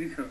你可